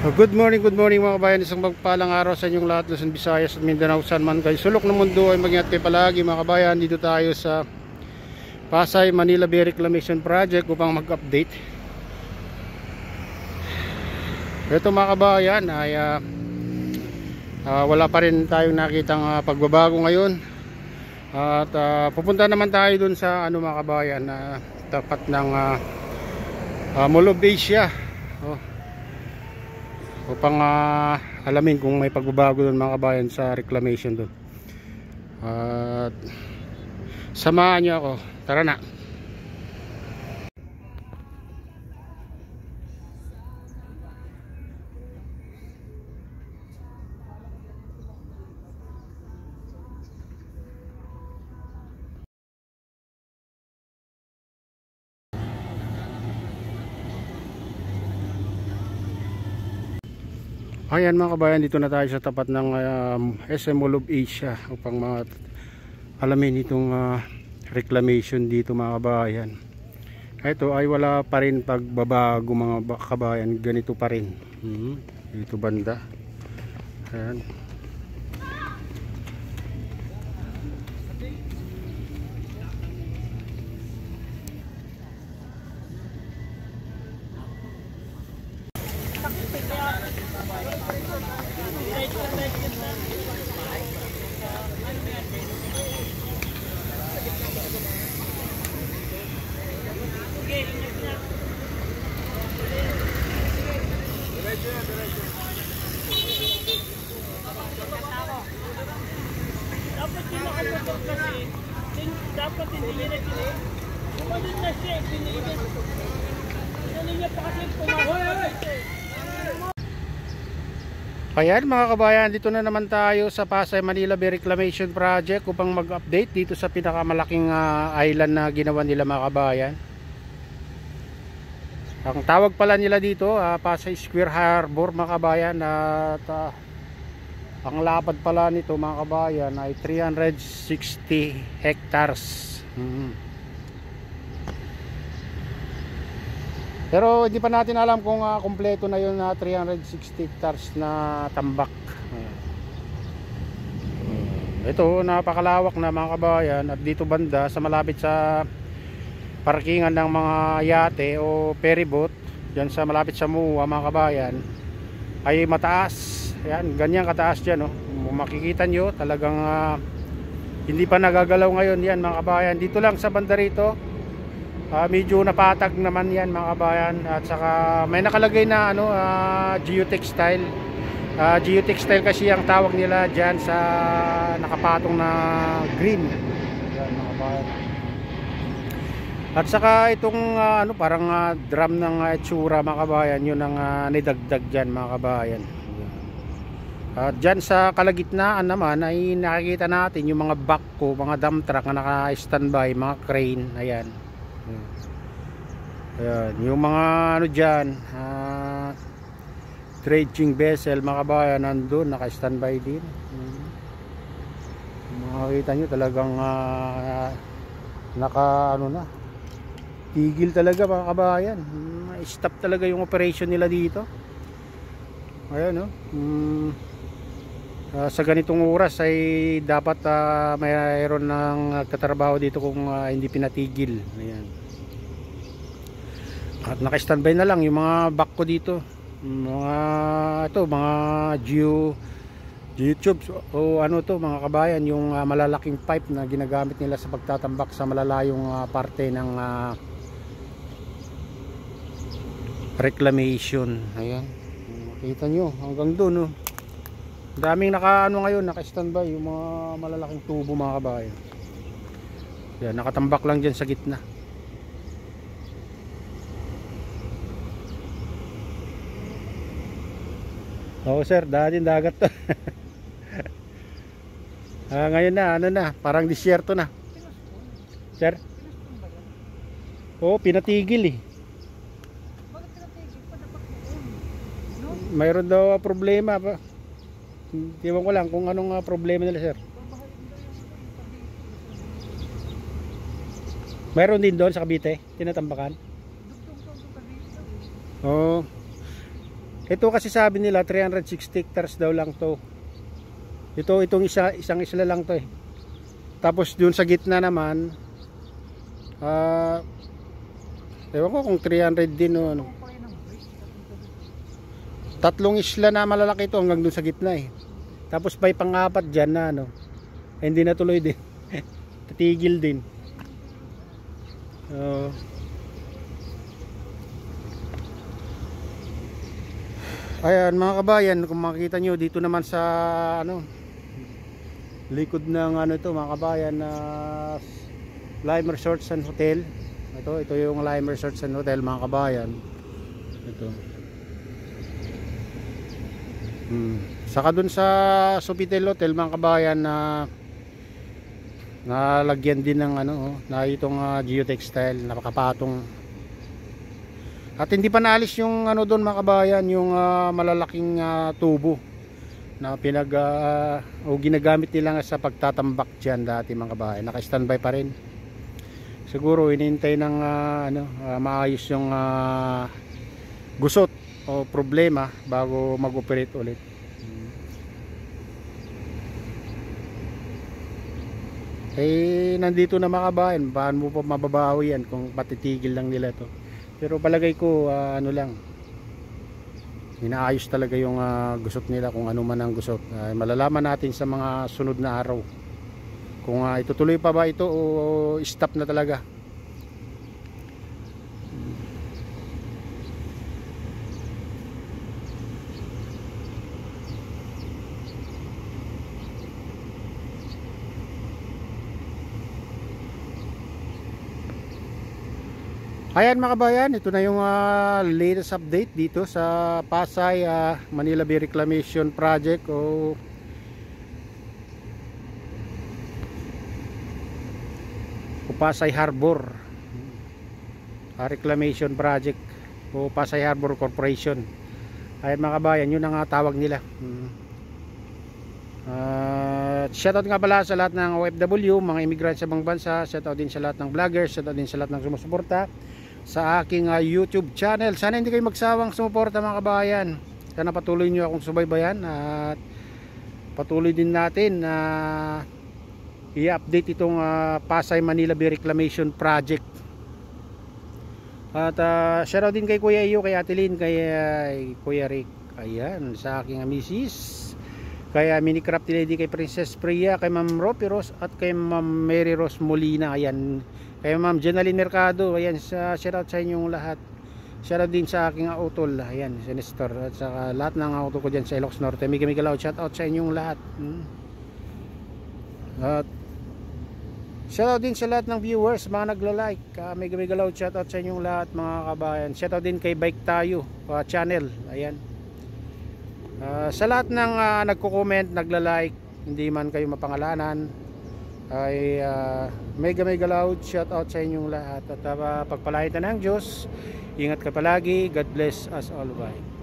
Oh, Good morning, good morning mga kabayan. Isang magpalang araw sa inyong lahat, Luzon, Visayas at Mindanao, saan man kayo. Sulok ng mundo ay mag-ingat kayo palagi mga kabayan. Dito tayo sa Pasay, Manila Bay Reclamation Project upang mag-update. Ito mga kabayan ay ah, ah, wala pa rin tayong nakitang ah, pagbabago ngayon. At ah, pupunta naman tayo dun sa ano mga kabayan na tapat ng uh, Mall of Asia. Oh upang uh, alamin kung may pagbabago doon mga kabayan sa reclamation doon. At samahan nyo ako. Tara na Ayan mga kabayan, dito na tayo sa tapat ng um, SM Mall of Asia upang mga alamin itong uh, reclamation dito mga kabayan. Ito ay wala pa rin pagbabago mga kabayan, ganito pa rin. Hmm, dito banda. Ayan. Kasi, tin- dapat hindi niya na kinit. Gumanon na siya, pinili. Ano niya pa kasi pumasok. Ayan mga kabayan, dito na naman tayo sa Pasay Manila Bay Reclamation Project upang mag-update dito sa pinakamalaking ah, island na ginawa nila mga kabayan. Ang tawag pala nila dito, ah, Pasay Square Harbor mga kabayan at ah, ang lapad pala nito mga kabayan ay 360 hectares. Mhm. Pero hindi pa natin alam kung ah, kumpleto na yun na 360 hectares na tambak. Ayan. Ito napakalawak na mga kabayan at dito banda sa malapit sa parkingan ng mga yate o ferryboat diyan sa malapit sa MUA mga kabayan ay mataas. Ayan, ganyan kataas diyan oh. Kung makikita nyo talagang ah, hindi pa nagagalaw ngayon yan mga kabayan. Dito lang sa banda rito Ah, medyo napatag naman yan mga kabayan. At saka may nakalagay na ano ah, geotextile Ah, geotextile kasi ang tawag nila dyan sa nakapatong na green. Yan mga at saka itong ah, ano parang ah, drum ng uh, itsura mga kabayan yun ang ah, nidagdag dyan mga kabayan. At dyan sa kalagitnaan naman ay nakikita natin yung mga backho, mga dump truck na naka-standby, mga crane, ayan. Ayan, yung mga ano dyan, ah, dredging vessel, mga kabayan, nandun, naka-standby din. Hmm. Makikita nyo talagang ah, naka ano na, tigil talaga mga kabayan. Hmm, stop talaga yung operation nila dito. Ayan no. Hmm. Ah, sa ganitong oras ay dapat ah, mayroon ng nagtatrabaho dito kung ah, hindi pinatigil. Ayan. At naka-standby na lang yung mga back ko dito. Mga ito, mga geo YouTube o ano to mga kabayan yung ah, malalaking pipe na ginagamit nila sa pagtatambak sa malalayong ah, parte ng ah, reclamation. Ayan. Makita nyo hanggang doon oh. Daming naka ano ngayon, naka-standby yung mga malalaking tubo mga kabayan. Yan, nakatambak lang diyan sa gitna. Oo sir, dahil dagat to. ah, ngayon na, ano na, parang disyerto na. Sir? Oo, pinatigil eh. Mayroon daw ah, problema pa. Tiwan ko lang kung anong ah, problema nila sir. Mayroon din doon sa Cavite, tinatambakan. Oo. Ito kasi sabi nila 360 hectares daw lang to. Ito itong isa isang isla lang to eh. Tapos dun sa gitna naman ah ewan ko kung 300 din o ano. Tatlong isla na malalaki ito hanggang dun sa gitna eh. Tapos by pang-apat dyan na ano. Hindi na tuloy din. Tatigil din. Oh. Ayan mga kabayan, kung makikita nyo dito naman sa ano likod ng ano ito mga kabayan na Lime Resorts and Hotel. Ito, ito yung Lime Resorts and Hotel mga kabayan. Ito. Hmm. Saka dun sa Sofitel Hotel mga kabayan na nalagyan din ng ano oh, na itong ah, geotextile napakapatong at hindi pa naalis yung ano doon mga kabayan yung ah, malalaking ah, tubo na pinag ah, o ginagamit nila sa pagtatambak diyan dati mga kabayan. Naka-standby pa rin. Siguro inintay ng ah, ano ah, maayos yung ah, gusot o problema bago mag-operate ulit. Eh, nandito na mga kabayan, paano mo pa mababawi yan kung patitigil lang nila to. Pero palagay ko, ah, ano lang, inaayos talaga yung ah, gusot nila kung ano man ang gusot. Ah, malalaman natin sa mga sunod na araw. Kung ah, itutuloy pa ba ito o stop na talaga. Ayan mga kabayan, ito na yung ah, latest update dito sa Pasay ah, Manila Bay Reclamation Project. O o Pasay Harbor. Ah, Reclamation Project. O Pasay Harbor Corporation. Ayan mga kabayan, yun ang ah, tawag nila. Uh, shoutout nga pala sa lahat ng OFW, mga immigrant sa ibang bansa, shoutout din sa lahat ng vloggers, shoutout din sa lahat ng sumusuporta sa aking uh, YouTube channel. Sana hindi kayo magsawang sumuporta mga kabayan. Sana patuloy nyo akong subaybayan at patuloy din natin na i-update itong uh, Pasay Manila Bay Reclamation Project. At uh, shoutout din kay Kuya Iyo, kay Atelin, kay uh, Kuya Rick. Ayan, sa aking misis. Kay uh, Minicraft Lady, kay Princess Priya, kay Ma'am Ropi Rose at kay Ma'am Mary Rose Molina. Ayan, kay Ma'am Jenaline Mercado. Ayan, sa shoutout sa inyong lahat. Shoutout din sa aking utol. Ayan, si Nestor. At sa lahat ng auto ko dyan sa Ilox Norte. Migi Migalaw, shoutout sa inyong lahat. Hmm. At Shoutout din sa lahat ng viewers, mga nagla-like. Uh, mega mega loud shoutout sa inyong lahat mga kabayan. Shoutout din kay Bike Tayo uh, channel. Ayan. Uh, sa lahat ng uh, nagko-comment, nagla-like, hindi man kayo mapangalanan, ay uh, mega mega loud shoutout sa inyong lahat. At uh, pagpalain ng Diyos, ingat ka palagi. God bless us all. Bye.